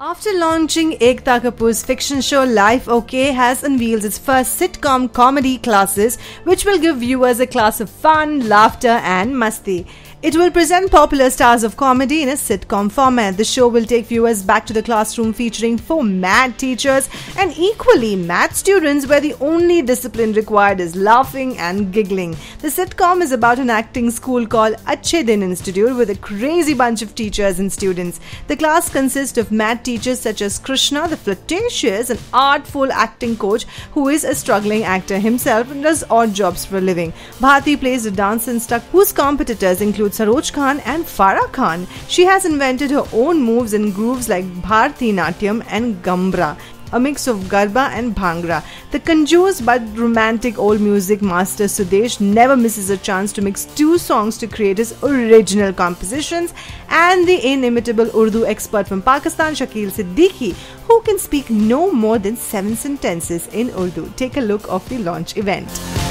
After launching Ekta Kapoor's fiction show Life OK has unveiled its first sitcom comedy classes which will give viewers a class of fun, laughter and masti. It will present popular stars of comedy in a sitcom format. The show will take viewers back to the classroom featuring four mad teachers and equally mad students where the only discipline required is laughing and giggling. The sitcom is about an acting school called Achhe Din Institute with a crazy bunch of teachers and students. The class consists of mad teachers such as Krushna, the flirtatious and artful acting coach who is a struggling actor himself and does odd jobs for a living. Bharti plays a dance instructor whose competitors include Saroj Khan and Farah Khan. She has invented her own moves and grooves like Bharti Natyam and Gambra a mix of Garba and Bhangra. The conjures but romantic old music master Sudesh never misses a chance to mix two songs to create his original compositions. And the inimitable Urdu expert from Pakistan, Shakeel Siddiqui, who can speak no more than seven sentences in Urdu. Take a look of the launch event.